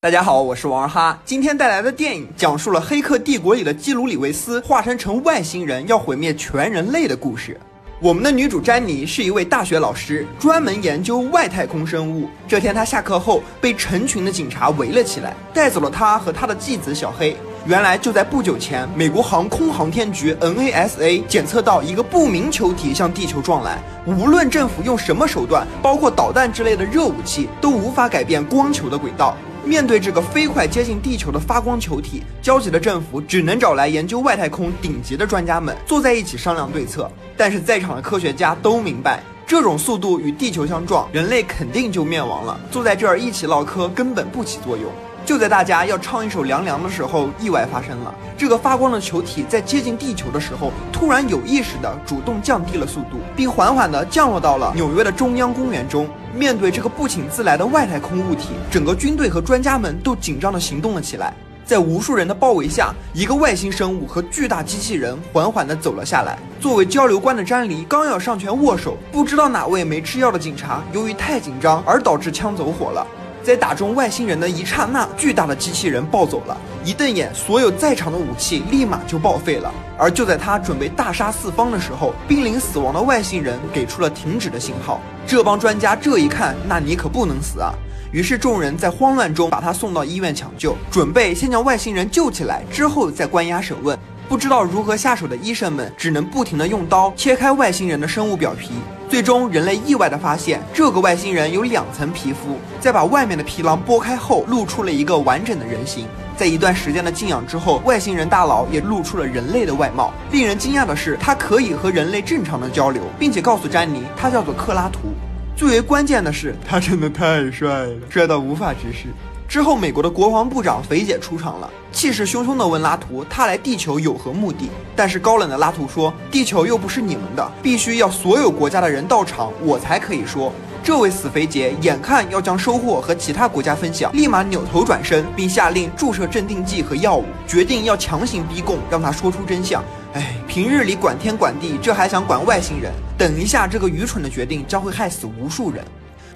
大家好，我是王二哈。今天带来的电影讲述了《黑客帝国》里的基鲁里维斯化身成外星人要毁灭全人类的故事。我们的女主詹妮是一位大学老师，专门研究外太空生物。这天她下课后被成群的警察围了起来，带走了她和她的继子小黑。原来就在不久前，美国航空航天局 NASA 检测到一个不明球体向地球撞来，无论政府用什么手段，包括导弹之类的热武器，都无法改变光球的轨道。面对这个飞快接近地球的发光球体，焦急的政府只能找来研究外太空顶级的专家们坐在一起商量对策。但是在场的科学家都明白，这种速度与地球相撞，人类肯定就灭亡了。坐在这儿一起唠嗑根本不起作用。就在大家要唱一首《凉凉》的时候，意外发生了。这个发光的球体在接近地球的时候，突然有意识地主动降低了速度，并缓缓地降落到了纽约的中央公园中。面对这个不请自来的外太空物体，整个军队和专家们都紧张地行动了起来。在无数人的包围下，一个外星生物和巨大机器人缓缓地走了下来。作为交流官的詹妮刚要上前握手，不知道哪位没吃药的警察由于太紧张而导致枪走火了。在打中外星人的一刹那，巨大的机器人暴走了。一瞪眼，所有在场的武器立马就报废了。而就在他准备大杀四方的时候，濒临死亡的外星人给出了停止的信号。这帮专家这一看，那你可不能死啊！于是众人在慌乱中把他送到医院抢救，准备先将外星人救起来，之后再关押审问。不知道如何下手的医生们只能不停地用刀切开外星人的生物表皮。最终，人类意外地发现，这个外星人有两层皮肤，在把外面的皮囊剥开后，露出了一个完整的人形。在一段时间的静养之后，外星人大佬也露出了人类的外貌。令人惊讶的是，他可以和人类正常的交流，并且告诉詹妮，他叫做克拉图。最为关键的是，他真的太帅了，帅到无法直视。之后，美国的国防部长肥姐出场了，气势汹汹地问拉图：“他来地球有何目的？”但是高冷的拉图说：“地球又不是你们的，必须要所有国家的人到场，我才可以说。”这位死肥姐眼看要将收获和其他国家分享，立马扭头转身，并下令注射镇定剂和药物，决定要强行逼供，让他说出真相。哎，平日里管天管地，这还想管外星人？等一下，这个愚蠢的决定将会害死无数人。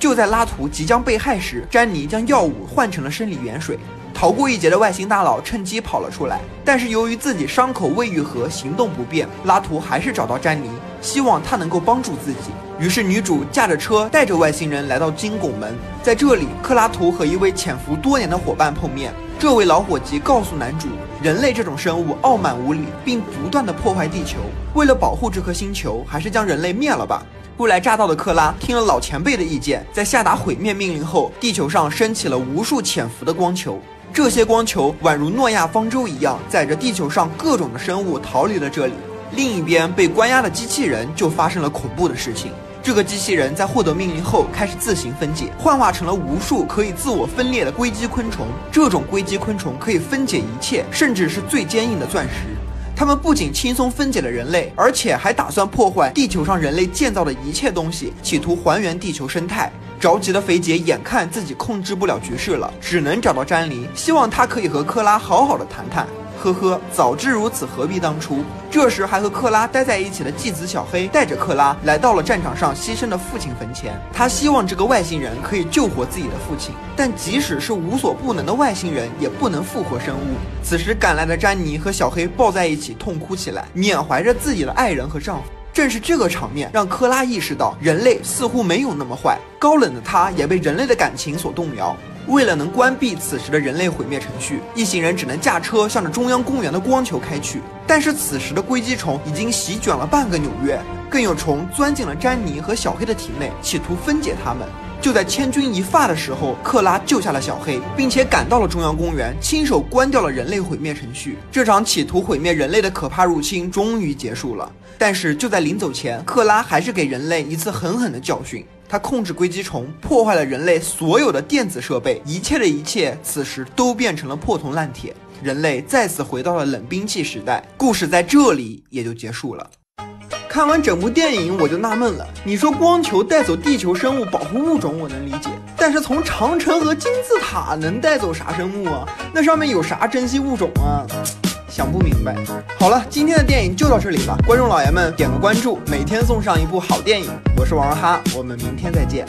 就在拉图即将被害时，詹妮将药物换成了生理盐水。逃过一劫的外星大佬趁机跑了出来，但是由于自己伤口未愈合，行动不便，拉图还是找到詹妮，希望她能够帮助自己。于是女主驾着车带着外星人来到金拱门，在这里，克拉图和一位潜伏多年的伙伴碰面。这位老伙计告诉男主，人类这种生物傲慢无礼，并不断的破坏地球，为了保护这颗星球，还是将人类灭了吧。初来乍到的克拉听了老前辈的意见，在下达毁灭命令后，地球上升起了无数潜伏的光球。这些光球宛如诺亚方舟一样，载着地球上各种的生物逃离了这里。另一边，被关押的机器人就发生了恐怖的事情。这个机器人在获得命令后，开始自行分解，幻化成了无数可以自我分裂的硅基昆虫。这种硅基昆虫可以分解一切，甚至是最坚硬的钻石。他们不仅轻松分解了人类，而且还打算破坏地球上人类建造的一切东西，企图还原地球生态。着急的肥姐眼看自己控制不了局势了，只能找到詹妮，希望她可以和克拉好好的谈谈。呵呵，早知如此，何必当初？这时还和克拉待在一起的继子小黑带着克拉来到了战场上牺牲的父亲坟前，他希望这个外星人可以救活自己的父亲，但即使是无所不能的外星人，也不能复活生物。此时赶来的詹妮和小黑抱在一起痛哭起来，缅怀着自己的爱人和丈夫。正是这个场面让克拉意识到，人类似乎没有那么坏。高冷的他也被人类的感情所动摇。为了能关闭此时的人类毁灭程序，一行人只能驾车向着中央公园的光球开去。但是此时的硅基虫已经席卷了半个纽约，更有虫钻进了詹妮和小黑的体内，企图分解他们。就在千钧一发的时候，克拉救下了小黑，并且赶到了中央公园，亲手关掉了人类毁灭程序。这场企图毁灭人类的可怕入侵终于结束了。但是就在临走前，克拉还是给人类一次狠狠的教训。他控制硅基虫，破坏了人类所有的电子设备，一切的一切，此时都变成了破铜烂铁，人类再次回到了冷兵器时代。故事在这里也就结束了。看完整部电影，我就纳闷了。你说光球带走地球生物保护物种，我能理解，但是从长城和金字塔能带走啥生物啊？那上面有啥珍稀物种啊？想不明白。好了，今天的电影就到这里了，观众老爷们点个关注，每天送上一部好电影。我是王二哈，我们明天再见。